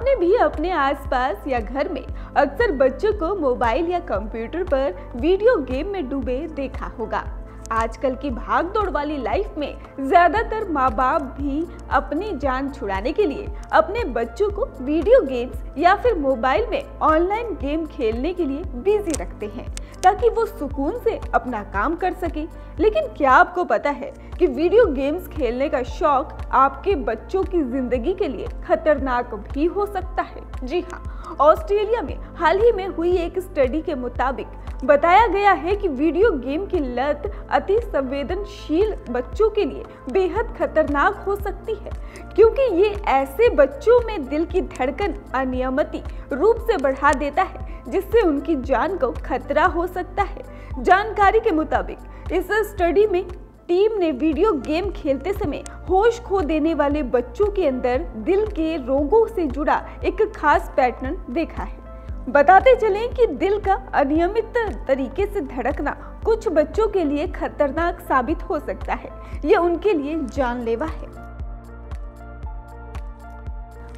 भी अपने आसपास या घर में अक्सर बच्चों को मोबाइल या कंप्यूटर पर वीडियो गेम में डूबे देखा होगा। आजकल की भाग दौड़ वाली लाइफ में ज़्यादातर माँ बाप भी अपनी जान छुड़ाने के लिए, अपने बच्चों को वीडियो गेम्स या फिर मोबाइल में ऑनलाइन गेम खेलने के लिए बिज़ी रखते हैं, ताकि वो सुकून से अपना काम कर सके। लेकिन क्या आपको पता है कि वीडियो गेम्स खेलने का शौक आपके बच्चों की ज़िंदगी के लिए खतरनाक भी हो सकता है? जी हाँ ऑस्ट्रेलिया में हाल ही में हुई एक स्टडी के मुताबिक बताया गया है कि वीडियो गेम की लत अति संवेदनशील बच्चों के लिए बेहद खतरनाक हो सकती है, क्योंकि ये ऐसे बच्चों में दिल की धड़कन अनियमित रूप से बढ़ा देता है, जिससे उनकी जान को खतरा हो सकता है। जानकारी के मुताबिक, इस स्टडी में टीम ने वीडियो गेम खेलते समय होश खो देने वाले बच्चों के अंदर दिल के रोगों से जुड़ा एक खास पैटर्न देखा है। बताते चलें कि दिल का अनियमित तरीके से धड़कना कुछ बच्चों के लिए खतरनाक साबित हो सकता है। ये उनके लिए जानलेवा है।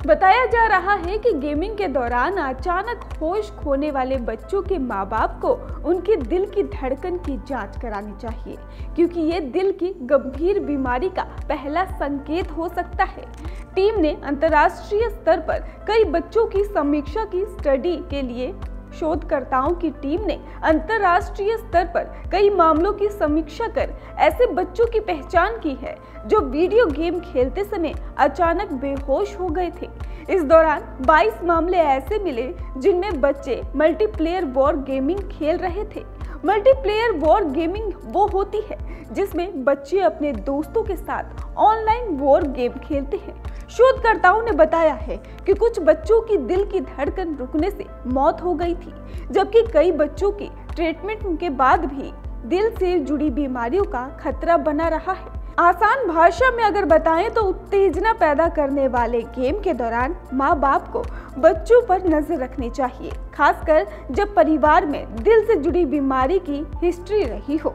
बताया जा रहा है कि गेमिंग के दौरान अचानक होश खोने वाले बच्चों के माँ बाप को उनके दिल की धड़कन की जाँच करानी चाहिए, क्योंकि ये दिल की गंभीर बीमारी का पहला संकेत हो सकता है। टीम ने अंतर्राष्ट्रीय स्तर पर कई बच्चों की समीक्षा की स्टडी के लिए शोधकर्ताओं की टीम ने अंतरराष्ट्रीय स्तर पर कई मामलों की समीक्षा कर ऐसे बच्चों की पहचान की है, जो वीडियो गेम खेलते समय अचानक बेहोश हो गए थे। इस दौरान 22 मामले ऐसे मिले जिनमें बच्चे मल्टीप्लेयर वॉर गेमिंग खेल रहे थे। मल्टीप्लेयर वॉर गेमिंग वो होती है, जिसमें बच्चे अपने दोस्तों के साथ ऑनलाइन वॉर गेम खेलते हैं। शोधकर्ताओं ने बताया है कि कुछ बच्चों की दिल की धड़कन रुकने से मौत हो गई थी, जबकि कई बच्चों की ट्रीटमेंट के बाद भी दिल से जुड़ी बीमारियों का खतरा बना रहा है। आसान भाषा में अगर बताएँ तो उत्तेजना पैदा करने वाले गेम के दौरान माँ बाप को बच्चों पर नज़र रखनी चाहिए, खासकर जब परिवार में दिल से जुड़ी बीमारी की हिस्ट्री रही हो।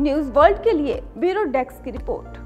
न्यूज़ वर्ल्ड के लिए ब्यूरो डेस्क की रिपोर्ट।